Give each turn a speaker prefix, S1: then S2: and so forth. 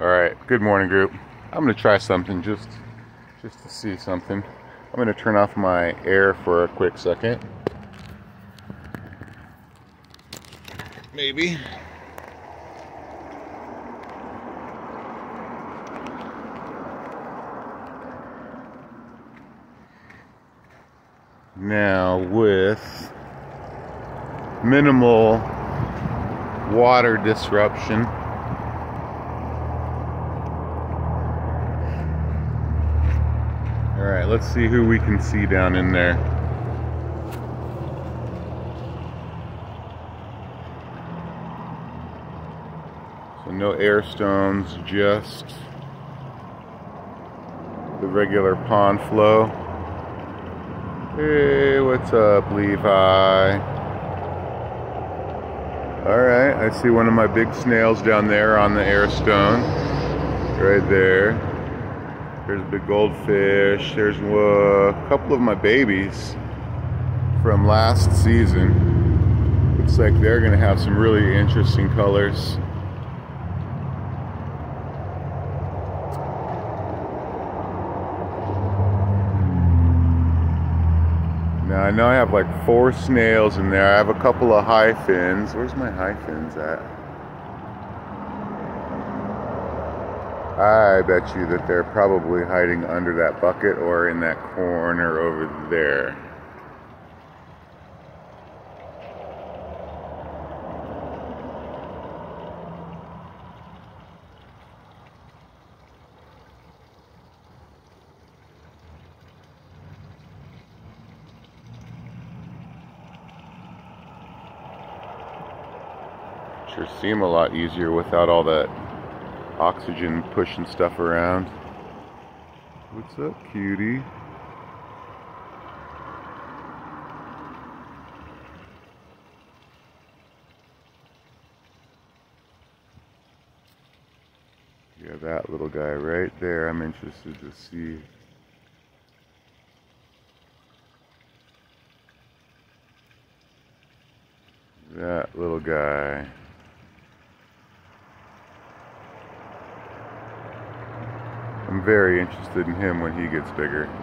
S1: All right, good morning group. I'm gonna try something just, just to see something. I'm gonna turn off my air for a quick second. Maybe. Now with minimal water disruption. All right, let's see who we can see down in there. So no air stones, just the regular pond flow. Hey, what's up, Levi? Alright, I see one of my big snails down there on the air stone. Right there. There's a big goldfish. There's a couple of my babies from last season. Looks like they're to have some really interesting colors. Now I know I have like four snails in there. I have a couple of high fins. Where's my high fins at? I bet you that they're probably hiding under that bucket or in that corner over there. Sure seem a lot easier without all that oxygen pushing stuff around. What's up, cutie? Yeah, that little guy right there, I'm interested to see. That little guy. I'm very interested in him when he gets bigger.